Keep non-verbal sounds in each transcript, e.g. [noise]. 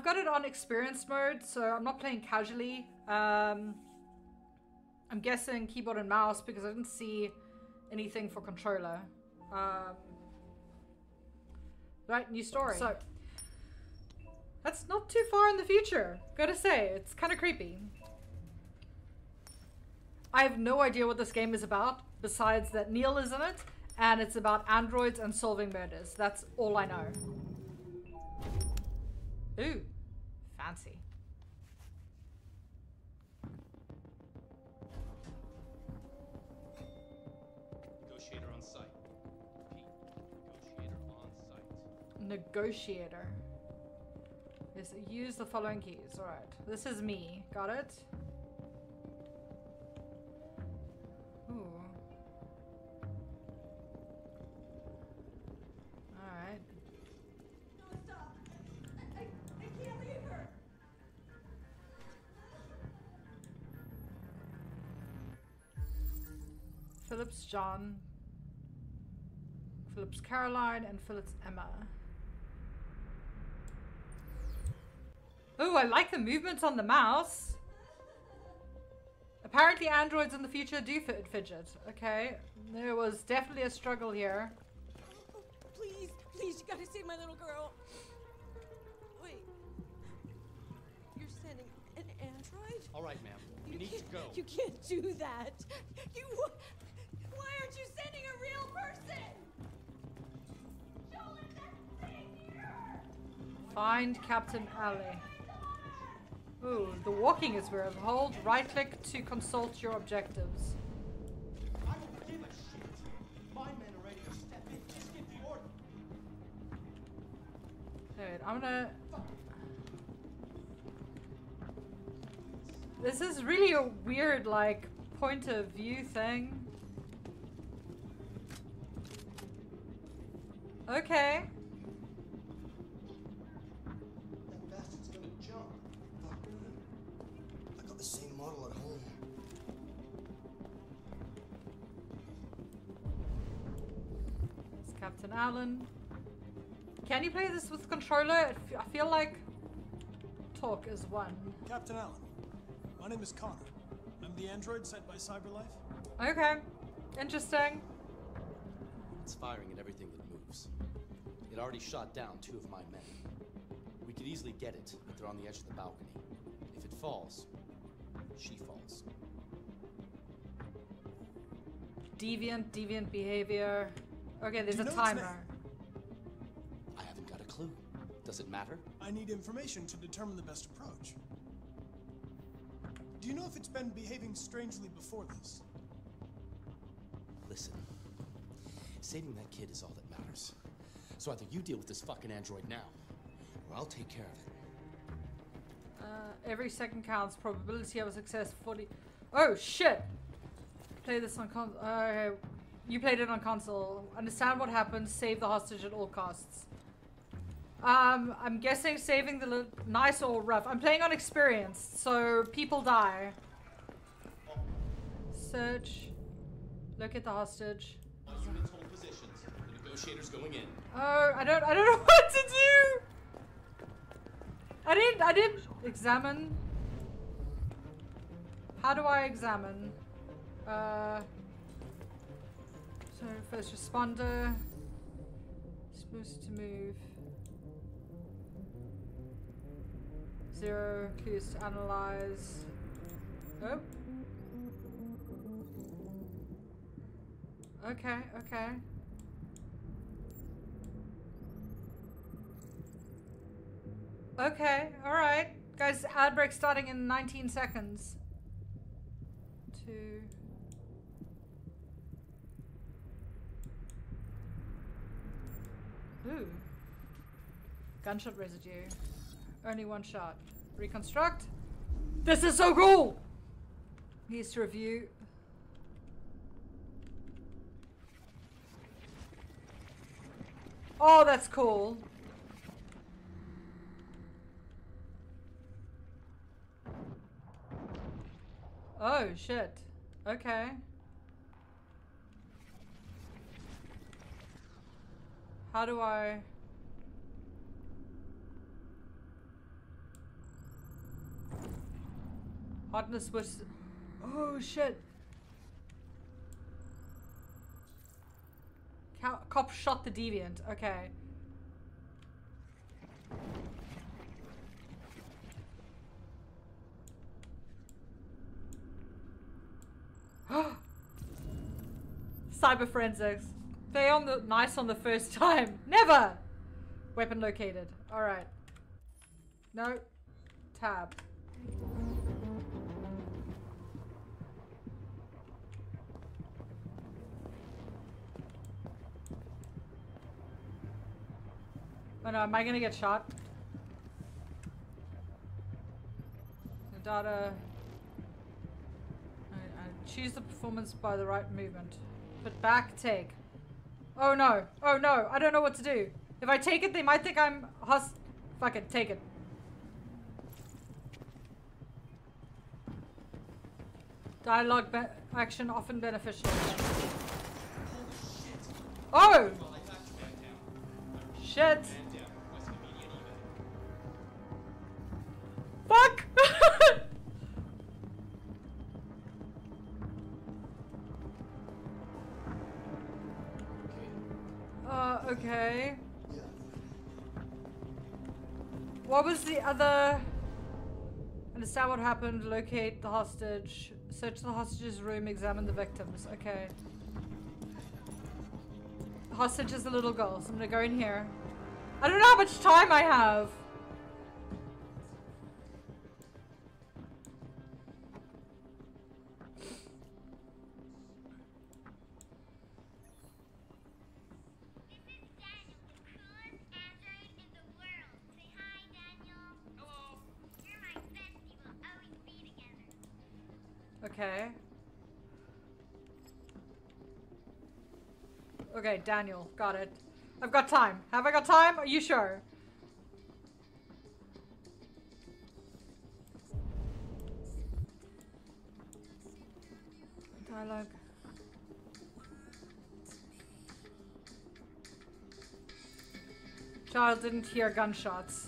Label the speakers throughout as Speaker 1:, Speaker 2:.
Speaker 1: I've got it on experienced mode, so I'm not playing casually. Um, I'm guessing keyboard and mouse because I didn't see anything for controller. Um, right, new story. So, that's not too far in the future. Gotta say, it's kind of creepy. I have no idea what this game is about, besides that Neil is in it, and it's about androids and solving murders. That's all I know. Ooh, fancy.
Speaker 2: Negotiator on site. Negotiator on site.
Speaker 1: Negotiator. Yes, use the following keys. Alright. This is me. Got it? Ooh. Phillips John. Phillips Caroline and Phillips Emma. Ooh, I like the movements on the mouse. Apparently androids in the future do fit fidget. Okay. There was definitely a struggle here.
Speaker 3: Oh, please, please, you gotta save my little girl. Wait. You're sending an android?
Speaker 2: All right, ma'am. We
Speaker 3: You
Speaker 2: need to
Speaker 3: can't-
Speaker 2: go.
Speaker 3: You can't do that. You.
Speaker 1: Find Captain Allen. Ooh, the walking is weird. Hold right click to consult your objectives.
Speaker 2: I don't give a shit. My men are ready to step in. Just give the order.
Speaker 1: Alright, I'm gonna. This is really a weird, like, point of view thing. Okay. This with controller? I f- I feel like talk is one.
Speaker 4: Captain Allen, my name is Connor. I'm the android sent by CyberLife.
Speaker 1: Okay. Interesting.
Speaker 2: It's firing at everything that moves. It already shot down two of my men. We could easily get it, but they're on the edge of the balcony. If it falls, she falls.
Speaker 1: Deviant, deviant behavior. Okay, there's a
Speaker 4: you know
Speaker 1: timer.
Speaker 2: Does it matter?
Speaker 4: I need information to determine the best approach. Do you know if it's been behaving strangely before this?
Speaker 2: Listen. Saving that kid is all that matters. So either you deal with this fucking android now, or I'll take care of it.
Speaker 1: Uh, every second counts. Probability of a success 40. Oh shit! Play this on console. okay. You played it on console. Understand what happens. Save the hostage at all costs. Um, I'm guessing saving the nice or rough. I'm playing on experience, so people die. Search. Look at the hostage.
Speaker 2: All units hold positions. The negotiator's going in.
Speaker 1: Oh, I don't, I don't [laughs] know what to do. I didn't, I didn't examine. How do I examine? Uh, so first responder. Supposed to move. Zero clues to analyze. Oh. Okay, okay. Okay, alright. Guys, ad break starting in 19 seconds. Two. Ooh. Gunshot residue. Only one shot. Reconstruct. This is so cool! Needs to review. Oh, that's cool. Oh, shit. Okay. How do I... Hotness was. Oh shit. Co- cop shot the deviant. Okay. [gasps] Cyber forensics. They on the nice on the first [laughs] time. Never. Weapon located. All right. No. Tab. No, uh, am I gonna get shot? Data. Choose the performance by the right movement. But back take. Oh no. Oh no. I don't know what to do. If I take it, they might think I'm hus- Fuck it. Take it. Dialogue action often beneficial. Oh! Shit! What was the other? Understand what happened, locate the hostage, search the hostage's room, examine the victims. Okay. The hostage is a little girl, so I'm gonna go in here. I don't know how much time I have. Okay, Daniel, got it. I've got time. Have I got time? Are you sure? Dialogue. Child didn't hear gunshots.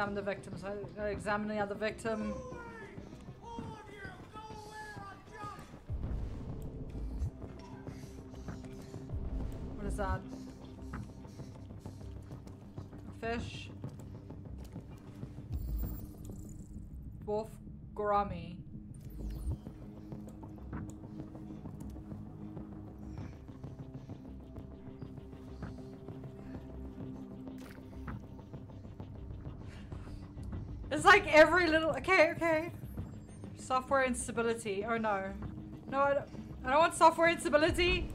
Speaker 1: Examine the victims. I, uh, I examine the other victim. What is that? It's like every little. Okay, okay. Software instability. Oh no. No, I don't, I don't want software instability.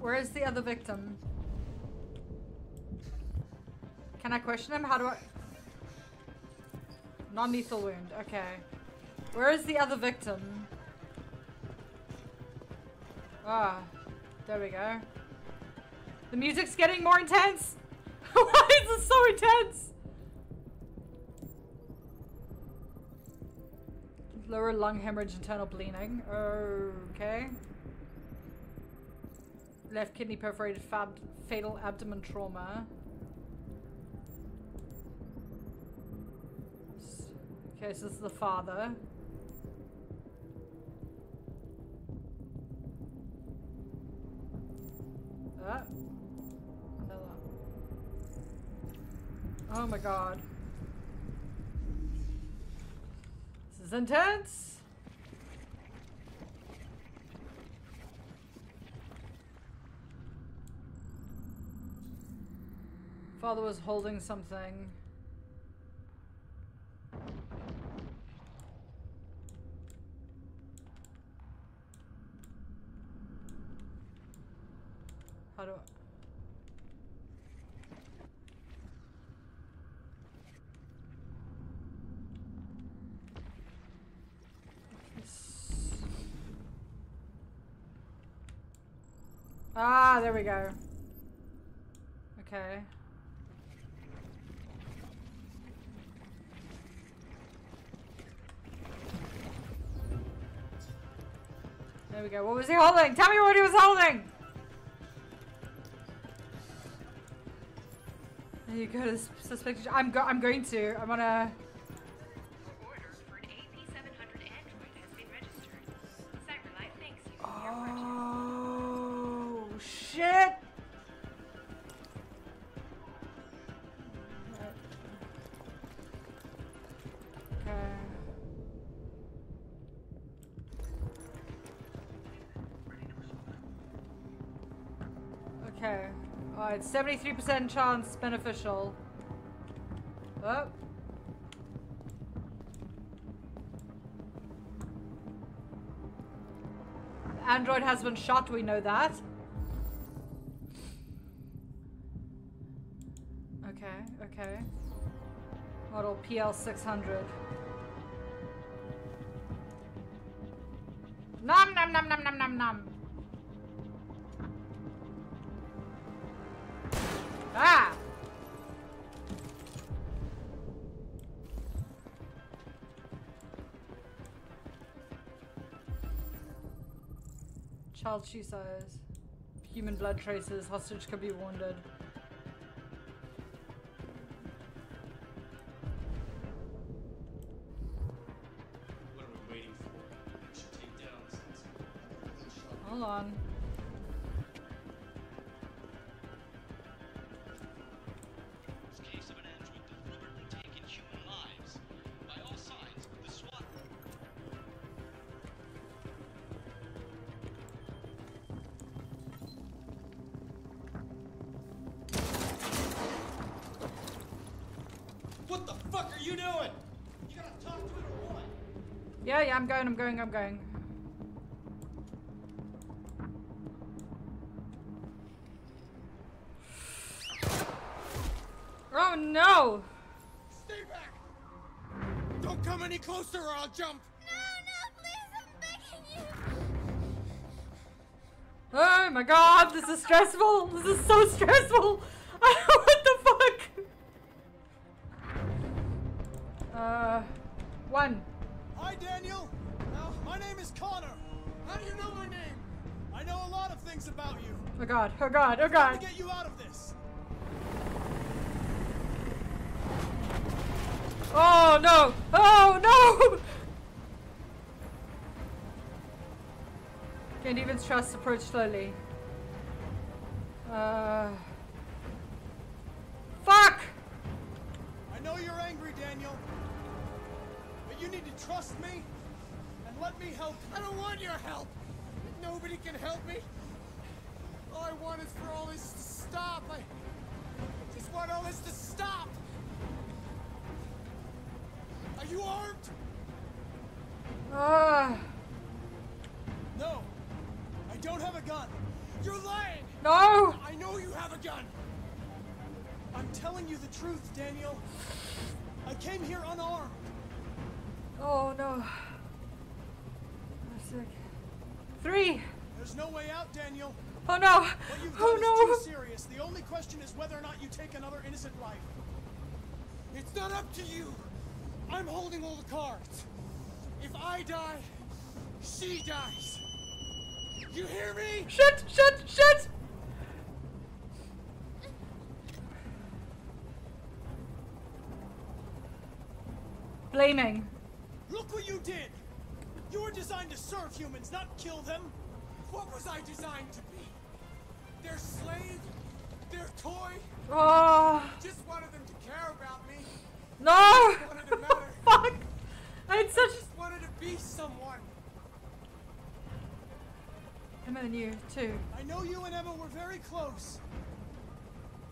Speaker 1: Where is the other victim? Can I question him? How do I. Non lethal wound. Okay. Where is the other victim? Ah. There we go. The music's getting more intense! [laughs] Why is this so intense? Lower lung hemorrhage, internal bleeding. Okay. Left kidney perforated, fab fatal abdomen trauma. Okay, so this is the father. Ah. Oh my god. Intense. Father was holding something. How do I... This- Ah, there we go. Okay. There we go. What was he holding? Tell me what he was holding! There you go, this suspected. I'm go I'm going to. I'm gonna. 73% chance beneficial. Oh. Android has been shot, we know that. Okay, okay. Model PL600. Nom nom nom nom nom nom nom. Child shoe size. Human blood traces. Hostage could be wounded.
Speaker 2: You doing? You gotta talk to it or what?
Speaker 1: Yeah, yeah, I'm going, I'm going, I'm going. Oh no!
Speaker 5: Stay back! Don't come any closer or I'll jump!
Speaker 6: No, no, please, I'm begging you.
Speaker 1: Oh my god, this is stressful! This is so stressful! God, oh god, oh god.
Speaker 4: get you out of this.
Speaker 1: Oh no! Oh no! Can't even trust approach slowly. Uh. Fuck!
Speaker 4: I know you're angry, Daniel. But you need to trust me and let me help.
Speaker 5: I don't want your help! Nobody can help me! All I want is for all this to stop. I just want all this to stop! Are you armed?
Speaker 1: Ah.
Speaker 4: No, I don't have a gun.
Speaker 5: You're lying!
Speaker 1: no!
Speaker 5: I know you have a gun!
Speaker 4: I'm telling you the truth, Daniel. I came here unarmed.
Speaker 1: Oh no. I'm sick. Three!
Speaker 4: There's no way out, Daniel.
Speaker 1: Oh no!
Speaker 4: What you've oh, done
Speaker 1: Oh
Speaker 4: is too
Speaker 1: no!
Speaker 4: serious. The only question is whether or not you take another innocent life.
Speaker 5: It's not up to you! I'm holding all the cards. If I die, she dies. You hear me?
Speaker 1: Shut! Shut! Shut! Blaming.
Speaker 4: Look what you did! You were designed to serve humans, not kill them.
Speaker 5: What was I designed to be? Their slave? Their toy?
Speaker 1: Oh
Speaker 5: Just wanted them to care about me.
Speaker 1: no!
Speaker 5: Wanted to matter. [laughs]
Speaker 1: Fuck! I had such.
Speaker 5: Just wanted to be someone.
Speaker 1: Emma and you too.
Speaker 4: I know you and Emma were very close.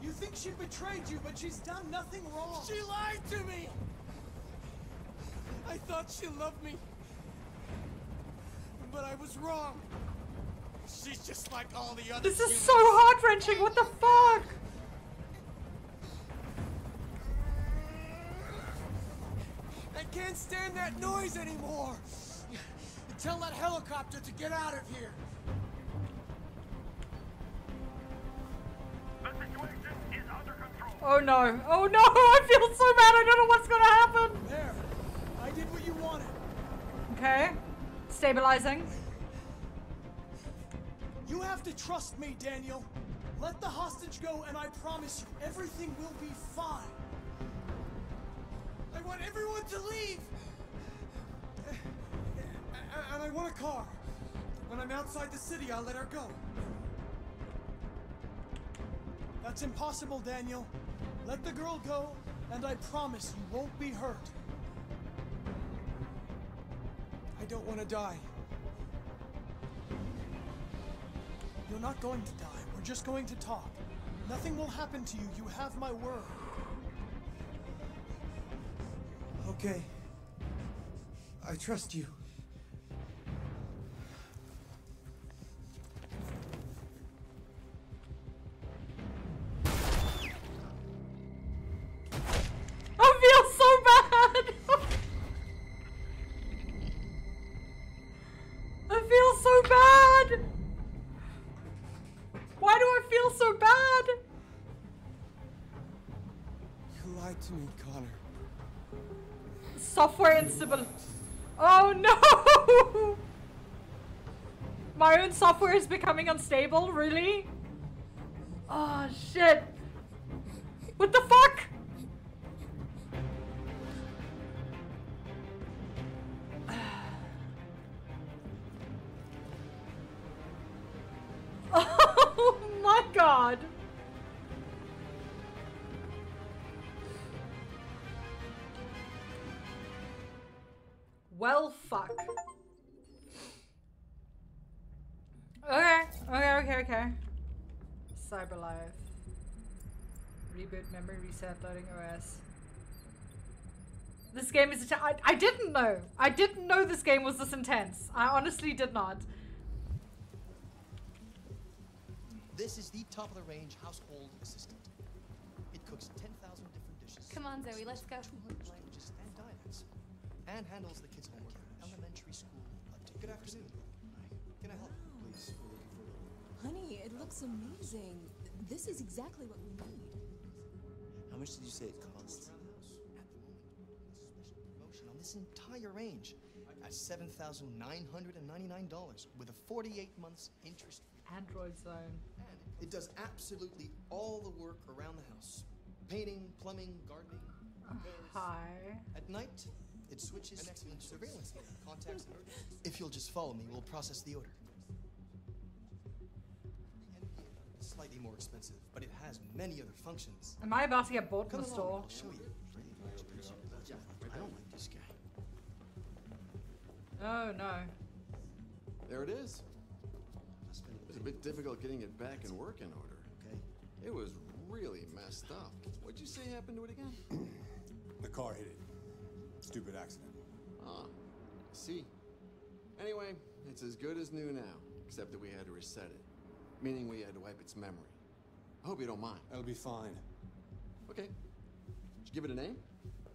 Speaker 4: You think she betrayed you, but she's done nothing wrong.
Speaker 5: She lied to me. I thought she loved me. But I was wrong. She's just like all the other
Speaker 1: This is
Speaker 5: humans.
Speaker 1: so heart wrenching. What the fuck?
Speaker 5: I can't stand that noise anymore. Tell that helicopter to get out of here. The situation is under control.
Speaker 1: Oh no! Oh no! [laughs] I feel so bad. I don't know what's gonna happen.
Speaker 4: There. I did what you wanted.
Speaker 1: Okay. Stabilizing.
Speaker 4: Have to trust me, Daniel. Let the hostage go, and I promise you, everything will be fine. I want everyone to leave! And I want a car. When I'm outside the city, I'll let her go. That's impossible, Daniel. Let the girl go, and I promise you won't be hurt. I don't want to die. You're not going to die. We're just going to talk. Nothing will happen to you. You have my word. Okay. I trust you.
Speaker 1: My own software is becoming unstable, really? Oh shit. What the fuck? Memory reset loading OS. This game is. I, I didn't know. I didn't know this game was this intense. I honestly did not.
Speaker 2: This is the top of the range household assistant. It cooks 10,000 different dishes.
Speaker 7: Come on, Zoe, let's go.
Speaker 2: 200 languages and dialects. And handles the kids' homework and elementary school update. Good afternoon. Can I help? Please, we're looking for
Speaker 3: Honey, it looks amazing. This is exactly what we need.
Speaker 8: How much did you say it costs?
Speaker 2: around the house. At the moment, it's a special promotion on this entire range at $7,999 with a 48 months interest free.
Speaker 1: Android zone.
Speaker 2: And it does absolutely all the work around the house. Painting, plumbing, gardening, repairs.
Speaker 1: Hi.
Speaker 2: At night, it switches to surveillance contacts. If you'll just follow me, we'll process the order. The NVA is slightly more expensive, but it has many other functions.
Speaker 1: Am I about to get bought in
Speaker 2: Come
Speaker 1: the
Speaker 2: along,
Speaker 1: store?
Speaker 2: I'll show you.
Speaker 8: I don't like this guy.
Speaker 1: Oh no.
Speaker 9: There it is. It's a bit difficult getting it back in working order.
Speaker 2: Okay.
Speaker 9: It was really messed up. What'd you say happened to it again? [clears throat]
Speaker 10: The car hit it. Stupid accident.
Speaker 9: Ah, I see. Anyway, it's as good as new now, except that we had to reset it. Meaning we had to wipe its memory. I hope you don't mind.
Speaker 10: That'll be fine.
Speaker 9: Okay. Did you give it a name?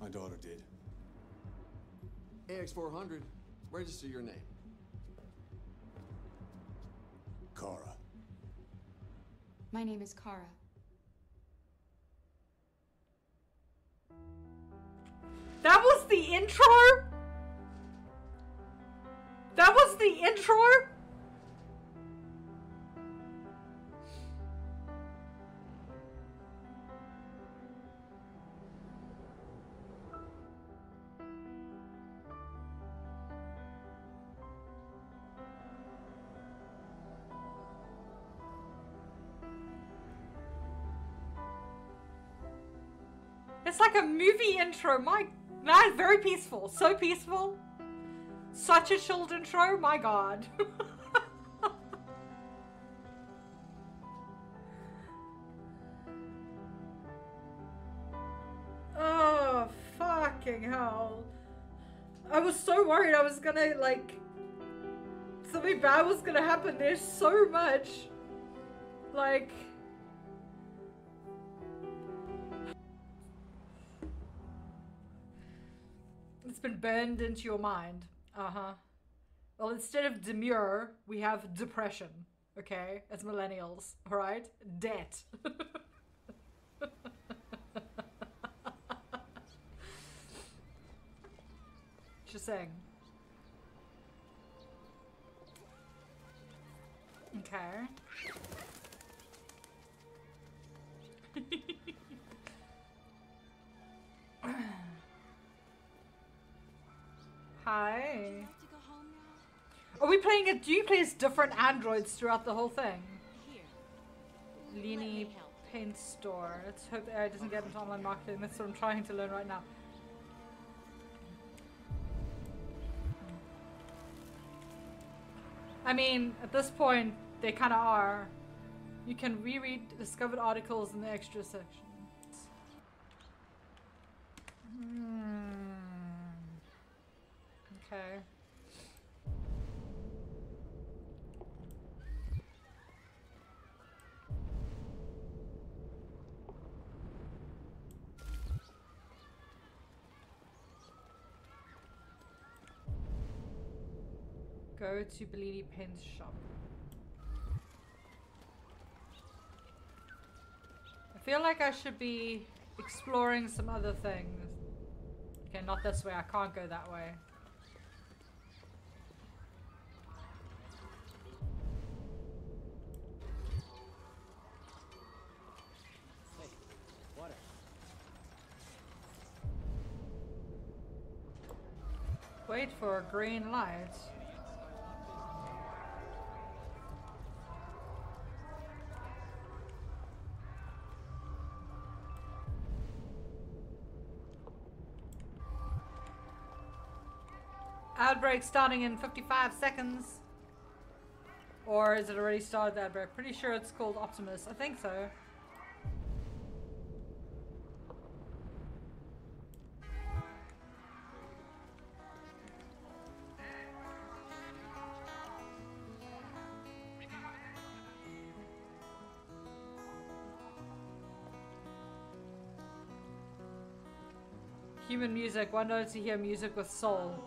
Speaker 10: My daughter did.
Speaker 9: AX400. Register your name.
Speaker 10: Kara.
Speaker 7: My name is Kara.
Speaker 1: That was the intro? That was the intro? It's like a movie intro. My man, very peaceful. So peaceful. Such a chilled intro. My god. [laughs] oh, fucking hell. I was so worried I was gonna, like. Something bad was gonna happen. There's so much. Like. It's been burned into your mind. Uh huh. Well, instead of demure, we have depression. Okay, as millennials, all right? Debt. [laughs] Just saying. Okay. We playing it? Do you play as different androids throughout the whole thing? Leany Paint Store. Let's hope the AI doesn't get into online marketing. That's what I'm trying to learn right now. I mean, at this point, they kind of are. You can reread discovered articles in the extra section. Hmm. Okay. Go to Bellini Paint's shop. I feel like I should be exploring some other things. Okay, not this way. I can't go that way. Wait for a green light. Outbreak starting in 55 seconds. Or is it already started that outbreak? Pretty sure it's called Optimus. I think so. Human music. One knows to hear music with soul.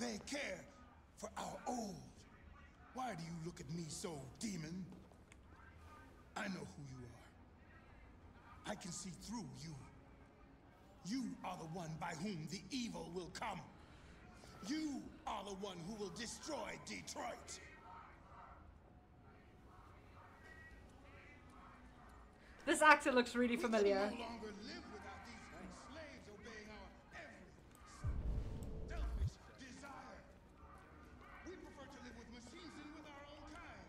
Speaker 11: They care for our old. Why do you look at me so, demon? I know who you are. I can see through you. You are the one by whom the evil will come. You are the one who will destroy Detroit.
Speaker 1: This actor looks really familiar.
Speaker 11: No longer live without these slaves obeying our every selfish desire. We prefer to live with machines than with our own kind.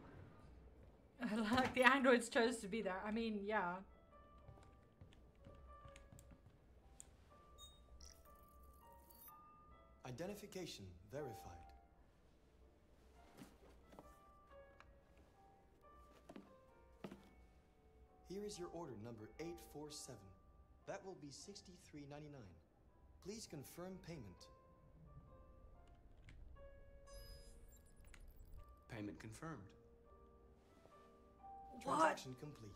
Speaker 1: like the androids chose to be there. I mean, yeah.
Speaker 2: Identification verified. Here is your order number 847. That will be $63.99. Please confirm payment.
Speaker 12: Payment confirmed.
Speaker 2: Transaction complete.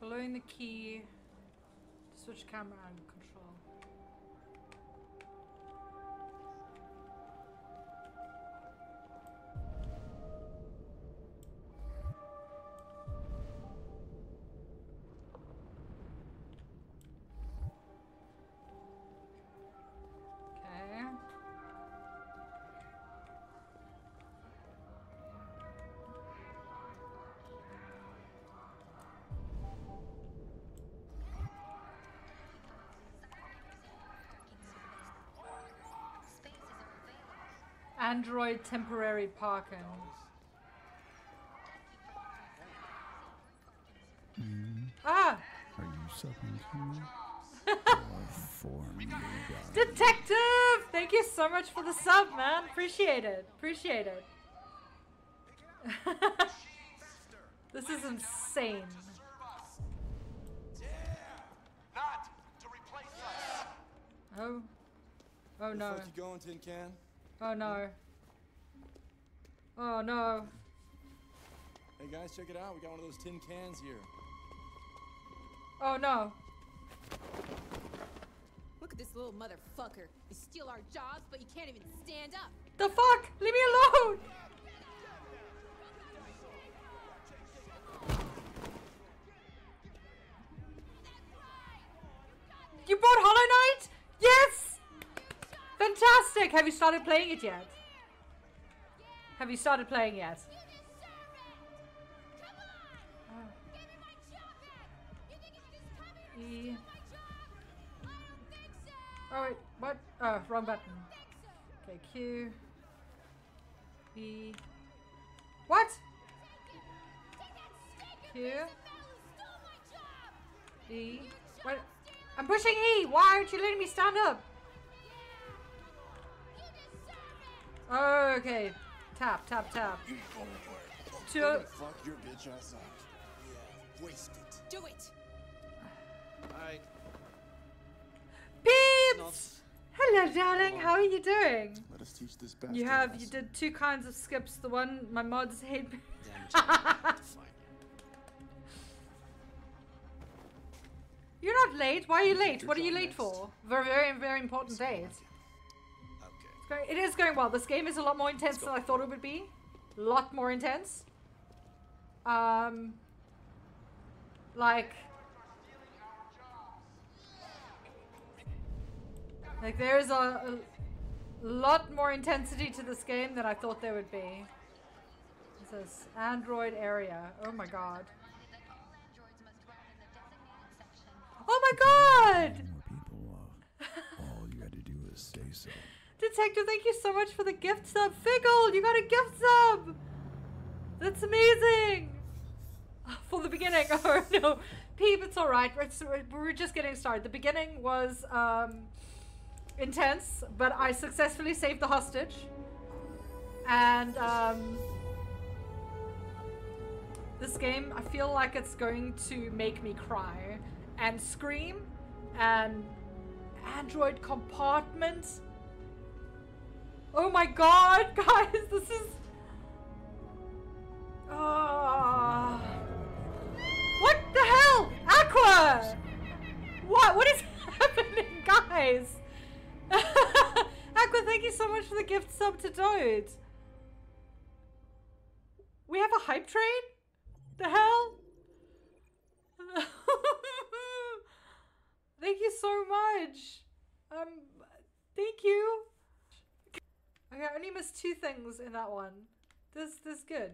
Speaker 1: Following the key switch camera and control. Android temporary parking. Ah!
Speaker 12: Are you sucking too? Or for me, guys?
Speaker 1: Detective! Thank you so much for the sub, man. Appreciate it. Appreciate it. [laughs] this is insane. Oh. Oh no.
Speaker 4: Where the fuck you going, Tin Can?
Speaker 1: Oh no. Oh no.
Speaker 4: Hey guys, check it out. We got one of those tin cans here.
Speaker 1: Oh no.
Speaker 13: Look at this little motherfucker. You steal our jobs, but you can't even stand up.
Speaker 1: The fuck? Leave me alone! You bought Fantastic! Have you started playing it yet? Have you started playing yet? E. Oh wait, what? Oh, wrong button. Okay, Q. E. What? Q. E. What? I'm pushing E. Why aren't you letting me stand up? Okay. Tap, tap, tap. Two.
Speaker 11: Fuck your bitch ass up. Yeah, waste it.
Speaker 13: Do it.
Speaker 2: Alright.
Speaker 1: Peeps! Hello, darling. How are you doing?
Speaker 11: Let us teach this bastard.
Speaker 1: You have you did two kinds of skips. The one my mods hate. me- [laughs] You're not late. Why are you late? What are you late for? Very, very, very important date. It's going, it is going well. This game is a lot more intense than I thought it would be. A lot more intense. Um, like, like there is a, a lot more intensity to this game than I thought there would be. Says Android area. Oh my god. Oh my god!
Speaker 12: All you had to do was.
Speaker 1: Detective, thank you so much for the gift sub. Figgle, you got a gift sub! That's amazing! [laughs] For the beginning. [laughs] Oh no. Peep, it's alright. We're just getting started. The beginning was um, intense, but I successfully saved the hostage. And um, this game, I feel like it's going to make me cry and scream and Android compartment. Oh my god, [laughs] guys, this is. Ah. what the hell? Aqua! What? What is [laughs] happening, guys? [laughs] Aqua, thank you so much for the gift sub to Toad. We have a hype train? The hell? thank you so much. Um, thank you. Okay, I only missed two things in that one. This this good.